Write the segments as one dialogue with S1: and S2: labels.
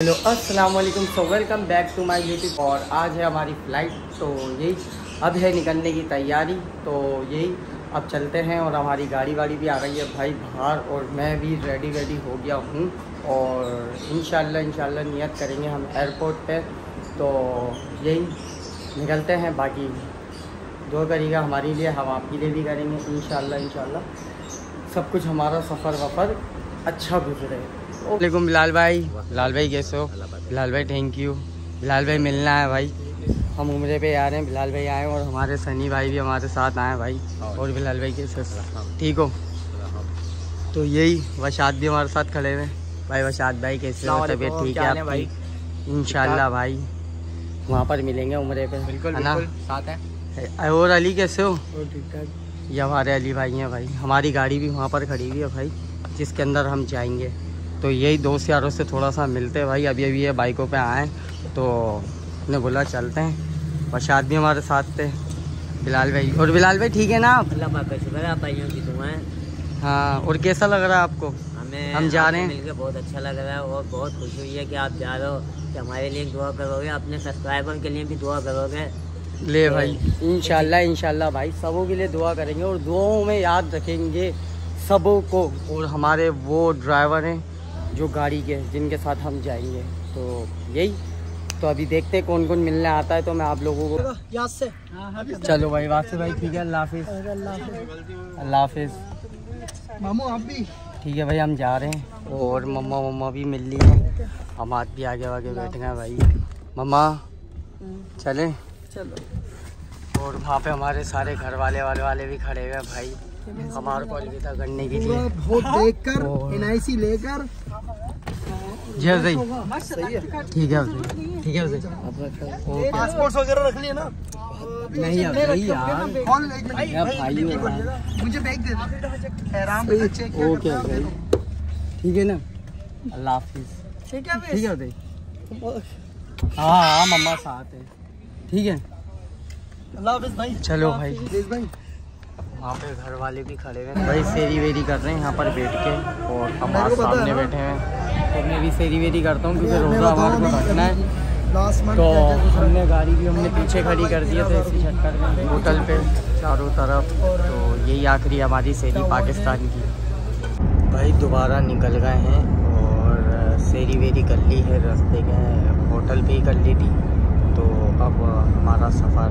S1: Hello अस्सलाम वालेकुम so welcome back to my YouTube और आज है हमारी फ़्लाइट तो यही अब है निकलने की तैयारी। तो यही अब चलते हैं और हमारी गाड़ी वाड़ी भी आ गई है भाई बाहर और मैं भी रेडी वेडी हो गया हूँ और इन इंशाल्लाह नियत करेंगे हम एयरपोर्ट पे। तो यही निकलते हैं, बाकी जो करेगा हमारे लिए, हम आपके लिए भी करेंगे इन इंशाल्लाह। सब कुछ हमारा सफ़र वफ़र अच्छा गुजरे। वालेकुम बिलाल भाई। बिलाल भाई कैसे हो? बिलाल भाई थैंक यू बिलाल भाई मिलना है भाई। हम उम्र पे आ रहे हैं बिलाल भाई आए और हमारे सनी भाई भी हमारे साथ आए भाई। और बिलाल भाई कैसे ठीक हो? तो यही वशाद भी हमारे साथ खड़े हुए भाई वशाद भाई कैसे हो? तबीयत ठीक है भाई? इनशाला भाई। वहाँ पर मिलेंगे उम्र पे बिल्कुल है ना? साथ है। और अली कैसे हो? ठीक ठाक ये हमारे अली भाई हैं भाई। हमारी गाड़ी भी वहाँ पर खड़ी हुई है भाई जिसके अंदर हम जाएँगे। तो यही दोस्त यारों से थोड़ा सा मिलते हैं भाई। अभी अभी ये बाइकों पे आए तो ने बोला चलते हैं। प्रसाद भी हमारे साथ थे बिलाल भाई। और बिलाल भाई ठीक है ना आप?
S2: अल्लाह पाक का शुक्र है आप भाइयों की दुआएँ
S1: हाँ। और कैसा लग रहा है आपको?
S2: हमें
S1: हम जा रहे हैं।
S2: मिलकर बहुत अच्छा लग रहा है और बहुत खुशी हुई है कि आप जा रहे हो कि हमारे लिए दुआ करोगे अपने सब्सक्राइबर के लिए भी दुआ करोगे।
S1: ले भाई इंशाल्लाह इनशाला भाई सबों के लिए दुआ करेंगे और दुआओं में याद रखेंगे सबों को। और हमारे वो ड्राइवर हैं जो गाड़ी के जिनके साथ हम जाएँगे। तो यही। तो अभी देखते हैं कौन कौन मिलने आता है तो मैं आप लोगों को
S3: याद से।
S1: चलो भाई वासे भाई ठीक है अल्लाह हाफिज़। अल्लाह हाफिज़।
S3: मामू आप भी।
S1: ठीक है भाई हम जा रहे हैं। और मम्मा मम्मा भी मिल ली है। हम आज भी आगे आगे बैठे गए भाई। मम्मा चले।
S3: चलो।
S1: और वहाँ पे हमारे सारे घर वाले वाले वाले भी खड़े हुए हैं भाई। हमारे को अलविदा करने के लिए।
S3: वोट देखकर एनआईसी लेकर
S1: जी सही
S3: सही
S1: ठीक है ठीक है।
S3: पासपोर्ट वगैरह रख लिए ना?
S1: नहीं अफजल यार।
S3: कौन एक मिनट
S1: यार भाई हो।
S3: मुझे बैग दे आराम से चेक
S1: ओके। ठीक है ना? अल्लाह हाफिज़।
S3: ठीक है
S1: ठीक है अफजल। हाँ हाँ मम्मा साथ है। ठीक है।
S3: अल्लाह हाफिज भाई।
S1: चलो भाई।
S3: देश भाई।
S1: वहाँ पे घर वाले भी खड़े हुए हैं। भाई सेरी वेरी कर रहे हैं यहाँ पर बैठ के और हमारे
S3: है
S1: सामने बैठे हैं। तो मैं भी सेरी वेरी करता हूँ क्योंकि रोज़ा हमारे को रखना है। तो हमने गाड़ी भी हमने पीछे खड़ी कर दी है इसी चक्कर में होटल पे चारों तरफ़ तो यही आखिरी हमारी सेरी पाकिस्तान की। भाई दोबारा निकल गए हैं और सेरी वेरी कर ली है रास्ते के होटल पे ही कर ली थी। तो अब हमारा सफ़र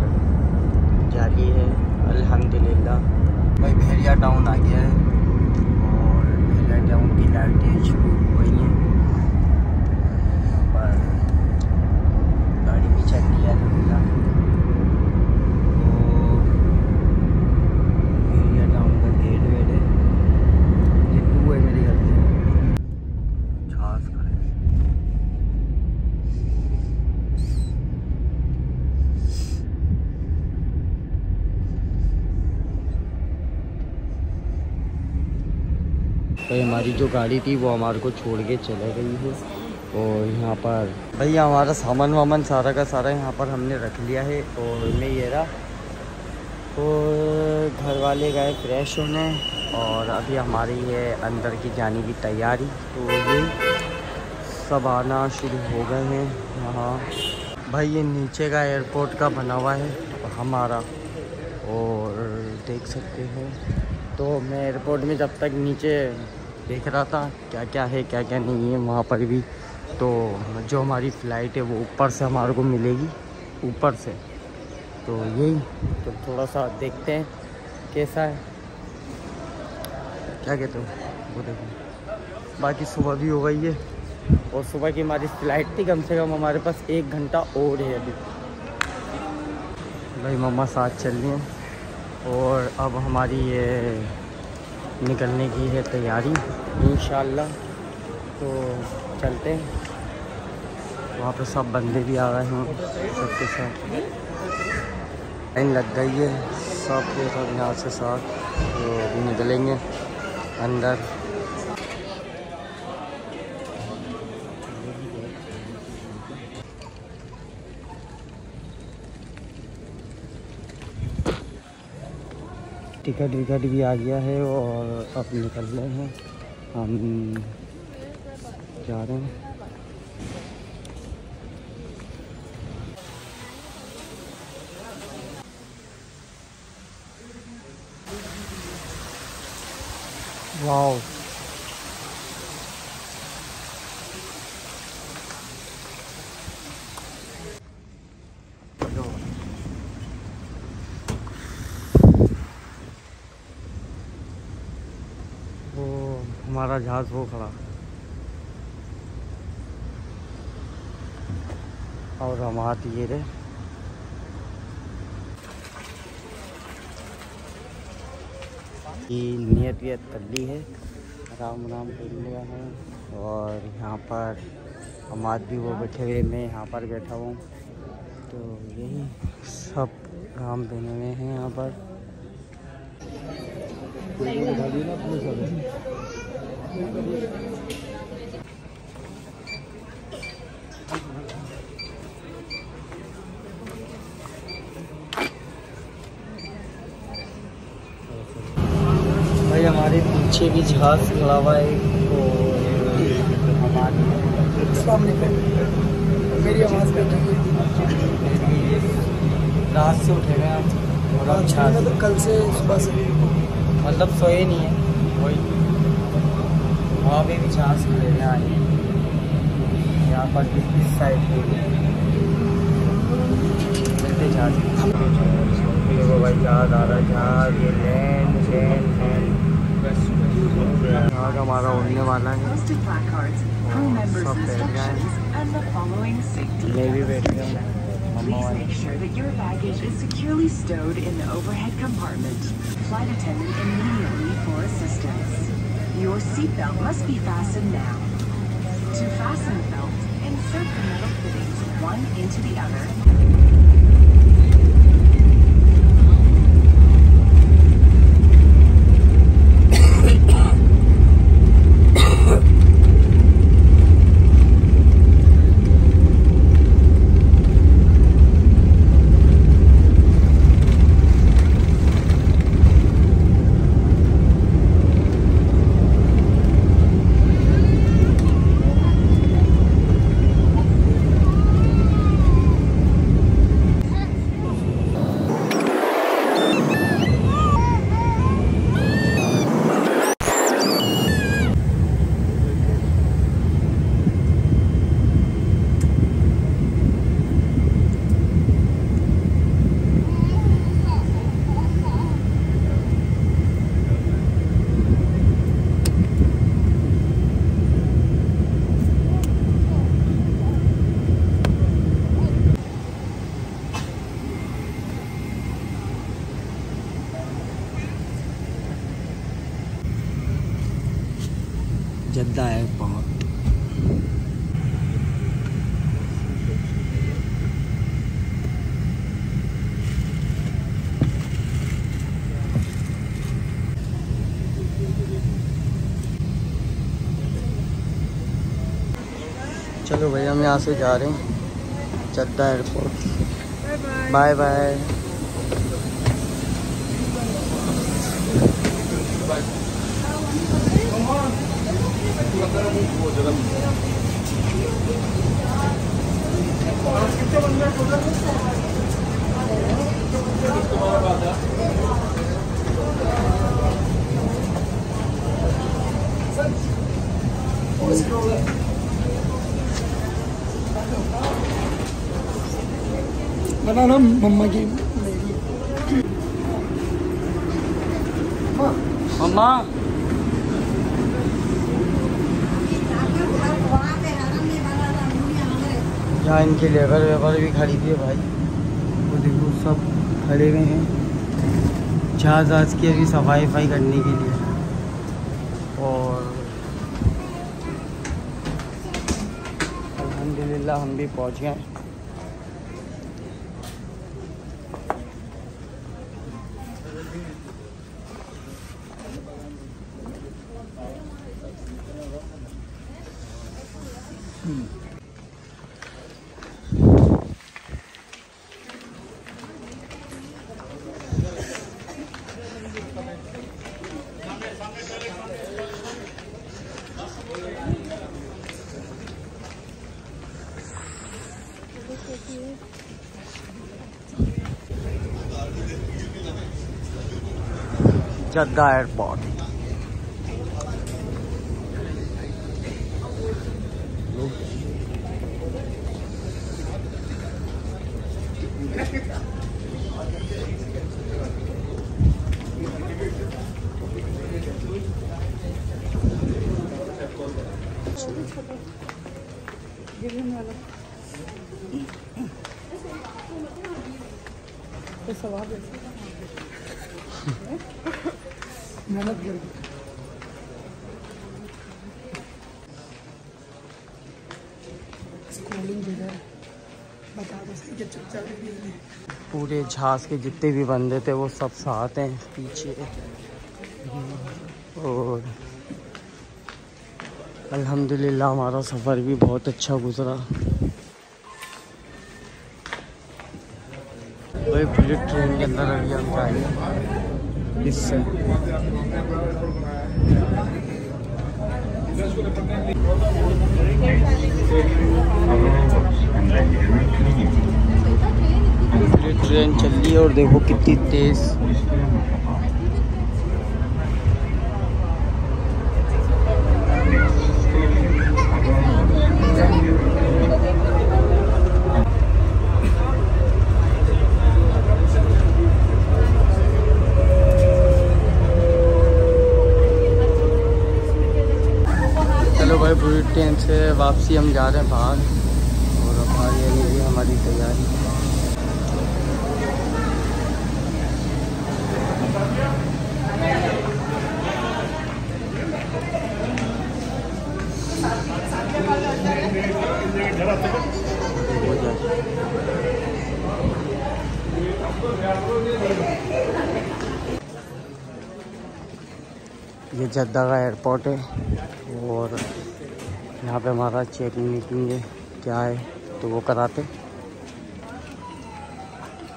S1: जारी है अल्हम्दुलिल्लाह। भाई भेड़िया टाउन आ गया है और भेड़िया टाउन की लाइटें शुरू हो गई हैं पर गाड़ी भी चल रही है अलहमदिल्ला तो भेड़िया टाउन का गेट वेट है ये टू है मेरी घर से छास का है भाई हमारी जो गाड़ी थी वो हमारे को छोड़ के चले गई है। और यहाँ पर भैया हमारा सामान वामान सारा का सारा यहाँ पर हमने रख लिया है। और मैं ये रहा, और घर वाले गए फ्रेश होने, और अभी हमारी है अंदर की जाने की तैयारी। तो ये सब आना शुरू हो गए हैं यहाँ। भाई, ये नीचे का एयरपोर्ट का बना हुआ है, हमारा। और देख सकते हैं। तो मैं एयरपोर्ट में जब तक नीचे देख रहा था क्या क्या है, क्या क्या नहीं है वहाँ पर भी। तो जो हमारी फ़्लाइट है वो ऊपर से हमारे को मिलेगी, ऊपर से। तो यही तो थोड़ा सा देखते हैं कैसा है। क्या कहते हो? वो देखो। बाकी सुबह भी हो गई है और सुबह की हमारी फ़्लाइट थी, कम से कम हमारे पास एक घंटा और है अभी। भाई, मम्मा साथ चल रही हैं और अब हमारी ये निकलने की है तैयारी इन तो चलते हैं। वहाँ पर सब बंदे भी आ गए हैं, सबके साथ। लाइन लग गई है सब के सब यहाँ से साथ तो निकलेंगे अंदर। टिकट विकट भी आ गया है और अब निकल रहे हैं। हम जा रहे हैं। वाह जहाज़ वो खड़ा। और हम हाथ ये रहे। नियत वियत कर ली है। राम राम कर लिया है। और यहाँ पर हमाद भी वो बैठे हुए मैं यहाँ पर बैठा हूँ। तो यही सब राम देने में हैं यहाँ पर। भाई हमारे पीछे भी जहाज़ खड़ा हुआ है
S3: मेरी आवाज़ पे
S1: रात से उठे हुए हम और अब
S3: मतलब कल से सुबह से।
S1: मतलब सोए नहीं है। वहाँ पे भी जहाज खड़े हुए आए यहाँ पर भी इस साइड पे भी मिलते जहाज देखो भाई जहाज आ रहा है जहाज ये लैंड लैंड लैंड जहाज हमारा उड़ने वाला है
S4: posted placards, crew members'
S1: सब बैठ गए हैं।
S4: instructions, and the following safety
S1: मैं भी
S4: tips.
S1: बैठ गया हूँ मम्मा
S4: Please
S1: वाली
S4: make sure that your baggage is securely stowed in the overhead compartment. Flight attendant immediately for assistance. Your seatbelt must be fastened now. To fasten the belt, insert the metal fittings one into the other.
S1: Jeddah बहुत। चलो भैया हम यहाँ से जा रहे हैं। Jeddah airport. Bye bye.
S3: बना ना मम्मा की
S1: मम्मा यहाँ इनके लेबर वेबर भी खड़ी थी भाई। वो देखो, सब खड़े हुए हैं। जहाज़ जहाज़ की अभी सफ़ाई वफाई करने के लिए। और अलहमदिल्ला हम भी पहुँच गए। जद्दा एयरपोर्ट
S3: Essa lá, मेहनत कर। स्कूलिंग जो बता दो सही कि चुपचाप रही
S1: पूरे जहाज़ के जितने भी बंदे थे, वो सब साथ हैं पीछे। और अल्हम्दुलिल्लाह, हमारा सफ़र भी बहुत अच्छा गुजरा। भाई बुलेट ट्रेन के अंदर अभी हम जाएँगे। इससे। ट्रेन चल रही है और देखो कितनी तेज़। ट्रेन से वापसी हम जा रहे हैं बाहर। और हमारी यानी कि हमारी तैयारी। ये जद्दा का एयरपोर्ट है और यहाँ पे हमारा चेकिंग मीटिंग है, क्या है तो वो कराते।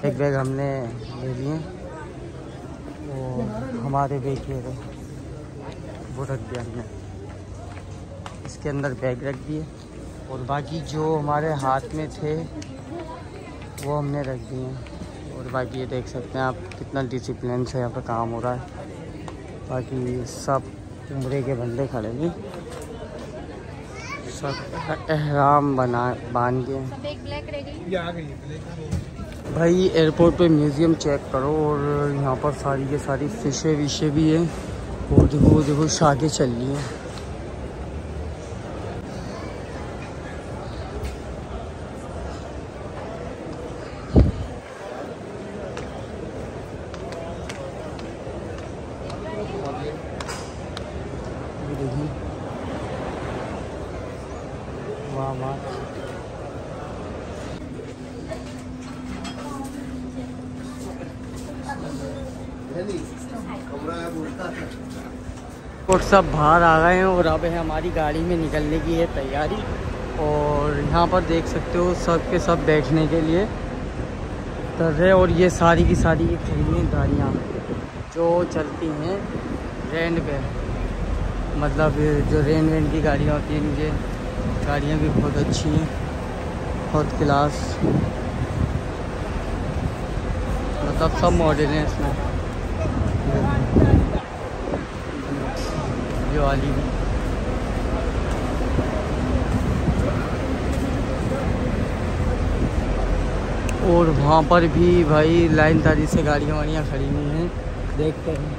S1: एक बैग हमने ले लिए और हमारे बैग ये रहे वो रख दिया हमने। इसके अंदर बैग रख दिए और बाकी जो हमारे हाथ में थे, वो हमने रख दिए। और बाकी ये देख सकते हैं आप कितना डिसिप्लिन से यहाँ पर काम हो रहा है। बाकी सब उम्र के बंदे खड़े नहीं सब एहराम बना बाँध के
S3: ये आ गई है
S1: भाई एयरपोर्ट पे म्यूज़ियम चेक करो और यहाँ पर सारी के सारी फिशे विशे भी हैं। और देखो देखो शाखें चल रही हैं ये देखिए और सब बाहर आ गए हैं और अब है हमारी गाड़ी में निकलने की है तैयारी। और यहाँ पर देख सकते हो सब के सब बैठने के लिए कर रहे और ये सारी की सारी ये हैं गाड़ियाँ जो चलती हैं रेंट पे। मतलब जो रेन वेन की गाड़ियाँ होती हैं इनके गाड़ियाँ भी बहुत अच्छी हैं, बहुत क्लास मतलब सब मॉडल हैं इसमें। ये वाली भी। और वहाँ पर भी भाई लाइन तारी से गाड़ियाँ वाड़ियाँ खड़ी हुई हैं। देखते हैं।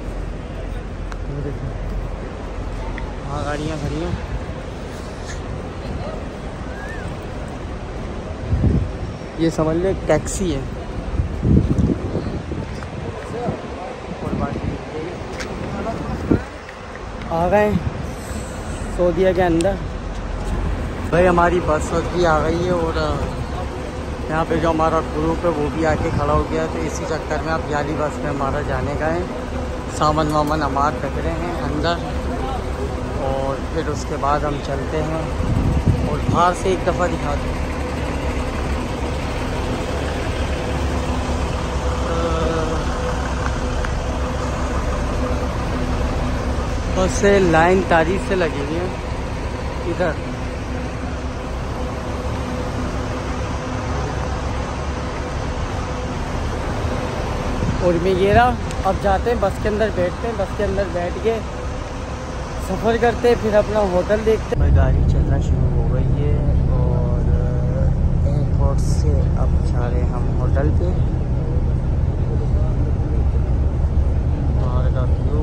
S1: वहाँ गाड़ियाँ खड़ी हैं। ये समझ लो टैक्सी है। आ गए सऊदीया के अंदर। भाई, हमारी बस भी आ गई है और यहाँ पे जो हमारा ग्रुप है, वो भी आके खड़ा हो गया तो इसी चक्कर में आप याली बस में हमारा जाने का है। सामान वामन हमार रहे हैं अंदर और फिर उसके बाद हम चलते हैं। और बाहर से एक दफ़ा दिखा दूँ। बस से लाइन तारीफ़ से लगी हुई है। इधर। और मैं ये रहा, अब जाते हैं, बस के अंदर बैठते हैं, बस के अंदर बैठ के सफ़र करते हैं, फिर अपना होटल देखते हैं। गाड़ी चलना शुरू हो गई है और एयरपोर्ट से अब जा रहे हैं हम होटल पे। का व्यू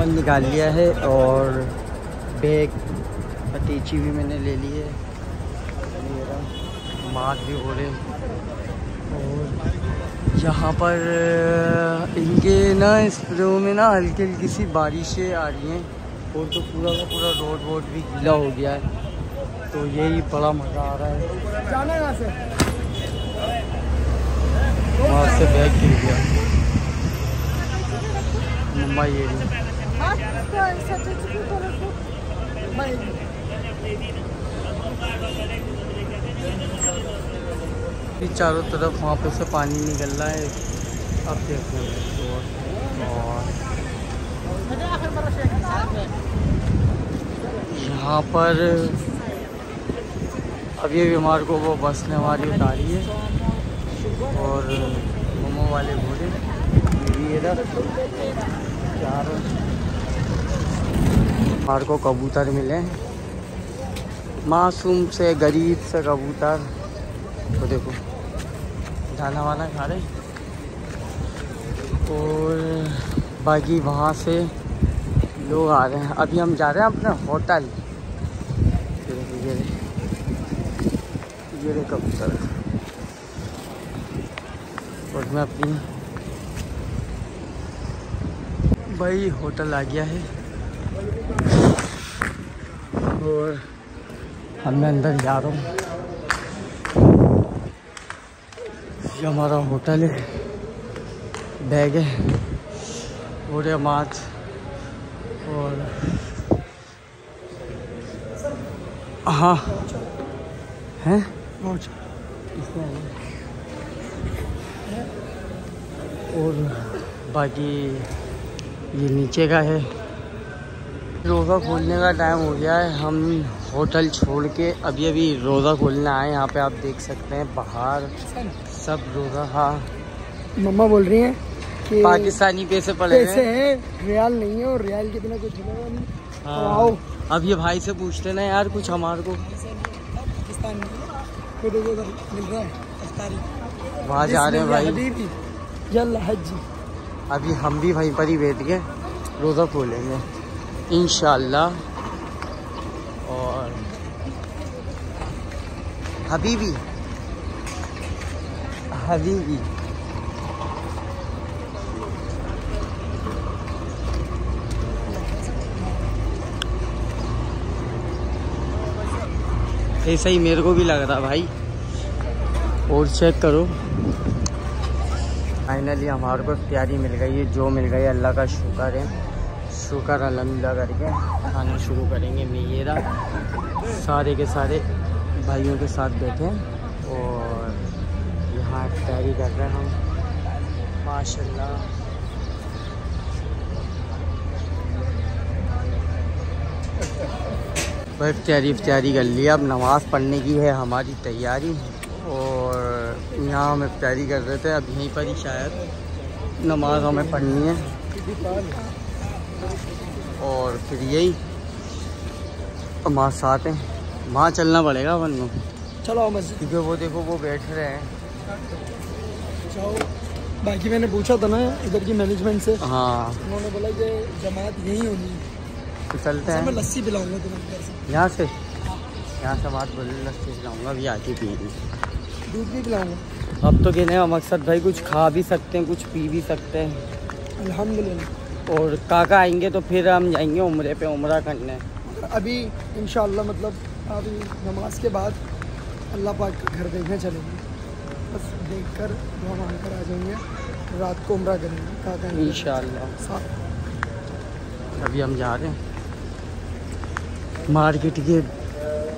S1: सामान निकाल लिया है और बैग अटीची भी मैंने ले ली है। मेरा मार भी हो रहे और यहाँ पर इनके ना इस रूम में ना हल्की हल्की सी बारिशें आ रही हैं। और तो पूरा का पूरा रोड वोड भी गीला हो गया है। तो यही बड़ा मज़ा आ रहा है।
S3: जाना यहाँ से।
S1: वहाँ से बैग गिर गया। मुंबई एरिया। ये चारों तरफ़ वहाँ पे से पानी निकल रहा है। अब देखते हैं। और यहाँ पर अब ये बीमार को वो बस ने हमारी उतारी है। और मोमो वाले घोड़े, ये इधर चारों हमारे को कबूतर मिले। मासूम से, गरीब से कबूतर। तो देखो, दाना वाना खा रहे? और बाकी वहाँ से लोग आ रहे हैं। अभी हम जा रहे हैं अपने होटल। ये ये रहे ये रहे कबूतर। और मैं अपनी भाई, होटल आ गया है। और अब मैं अंदर जा रहा हूँ। ये हमारा होटल है, बैग है, और ये माछ और हाँ है? और बाकी ये नीचे का है। रोज़ा खोलने का टाइम हो गया है। हम होटल छोड़ के अभी अभी रोज़ा खोलने आए यहाँ पे आप देख सकते हैं बाहर सब रोज़ा। हाँ।
S3: मम्मा बोल रही हैं कि
S1: पाकिस्तानी पैसे पड़े
S3: पैसे
S1: हैं
S3: हैं रियाल नहीं है और रियाल के बिना कुछ नहीं। तो
S1: हाँ।
S3: आओ।
S1: अब ये भाई से पूछते ना यार कुछ हमारे को।
S3: है।
S1: वहाँ जा रहे हैं भाई। अभी हम भी वहीं पर ही बैठ के रोज़ा खोलेंगे। इनशाला और हबीबी। हबीबी। ऐसा ही मेरे को भी लग रहा भाई। और चेक करो। फाइनली हमारे को तैयारी मिल गई है, जो मिल गई अल्लाह का शुक्र है। शुक्र अलहमदिल्ला करके खाना शुरू करेंगे मेरा। सारे के सारे भाइयों के साथ बैठे और यहाँ तैयारी कर रहे हैं हम। माशाल्लाह। भाई, तैयारी तैयारी कर लिया अब नमाज़ पढ़ने की है हमारी तैयारी। और यहाँ हम तैयारी कर रहे थे, अब यहीं पर ही शायद नमाज़ हमें पढ़नी है। और फिर यही हमारे साथ हैं। वहाँ चलना पड़ेगा अपन को।
S3: चलो मस्जिद
S1: क्योंकि वो देखो वो बैठ रहे हैं।
S3: बाकी मैंने पूछा था ना इधर की मैनेजमेंट से।
S1: हाँ।
S3: उन्होंने बोला कि जमात यहीं होनी
S1: तो चलते
S3: मैं
S1: हैं।
S3: लस्सी पिलाऊँगा तुम्हें
S1: यहाँ से? यहाँ से बात बोल लस्सी खिलाऊँगा अभी आके पिएँगे
S3: दूध भी पिलाऊँगा।
S1: अब तो कहने का मकसद भाई कुछ खा भी सकते हैं कुछ पी भी सकते हैं।
S3: अल्हम्दुलिल्लाह।
S1: और काका आएँगे तो फिर हम जाएँगे उम्रे पे उम्रा करने।
S3: अभी इन मतलब अभी नमाज़ के बाद अल्लाह पाक का घर देखने चलेंगे। बस देख कर दुआ मांग कर आ जाएँगे। रात को उम्र करेंगे। काका इन
S1: अभी हम जा रहे हैं। मार्केट के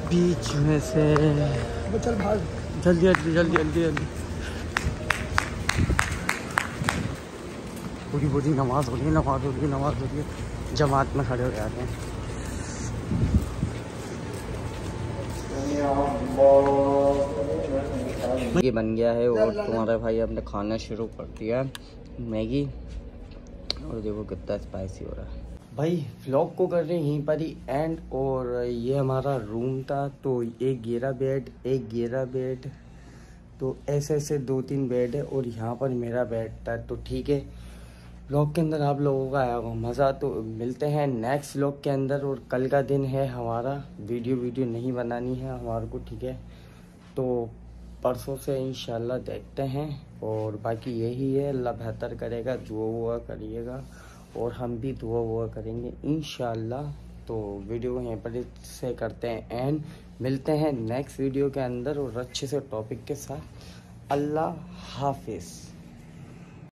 S1: बीच में से।
S3: अब चल भाग।
S1: जल्दी जल्दी जल्दी जल्दी जल्दी। पूरी पूरी नमाज़ हो रही है नमाज़ हो रही है नमाज़ हो रही है। जमात में खड़े हो जाते हैं। ये बन गया है और तुम्हारा भाई हमने खाना शुरू कर दिया है। मैगी। और देखो कितना स्पाइसी हो रहा है। भाई व्लॉग को कर रहे हैं यहीं पर ही एंड और ये हमारा रूम था तो एक गेरा बेड एक गेरा बेड तो ऐसे ऐसे दो तीन बेड है और यहाँ पर मेरा बेड था तो ठीक है। ब्लॉग के अंदर आप लोगों का आया होगा मज़ा तो मिलते हैं नेक्स्ट ब्लॉग के अंदर और कल का दिन है हमारा। वीडियो वीडियो नहीं बनानी है हमारे को, ठीक है? तो परसों से इंशाल्लाह देखते हैं और बाकी यही है। अल्लाह बेहतर करेगा, दुआ हुआ करिएगा और हम भी दुआ हुआ करेंगे इन तो वीडियो यहीं पर से करते हैं एंड मिलते हैं नेक्स्ट वीडियो के अंदर और अच्छे से टॉपिक के साथ। अल्लाह हाफिज़।